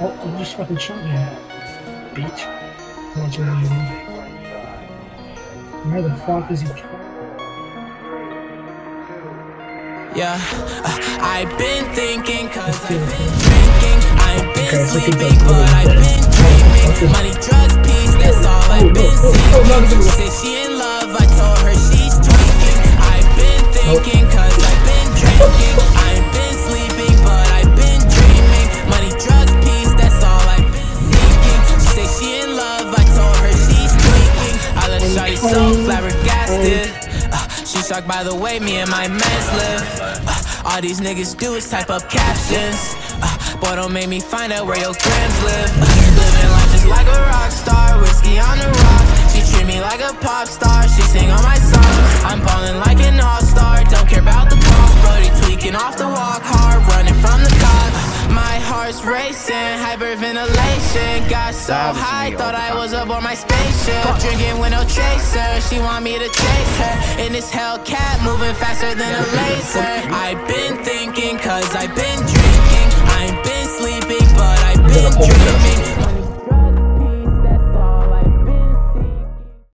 Oh, you just fucking shot me. Bitch. Watch your Where the fuck is he? Yeah, uh, I've been thinking cause I've been drinking I've been Okay, sleeping but I've been dreaming Money, drugs, peace, that's all I've been oh, oh, oh, seeking flabbergasted uh, She shocked by the way me and my mans live. Uh, All these niggas do is type up captions. Uh, Boy, don't make me find out where your grams live. Uh, Living life just like a rock star Whiskey on the rock. She treat me like a pop star. She sing all my songs heart's racing Hyperventilation. Got so high Thought I was aboard my spaceship. Drinking with no chaser. She want me to chase her. In this Hellcat Moving faster than a laser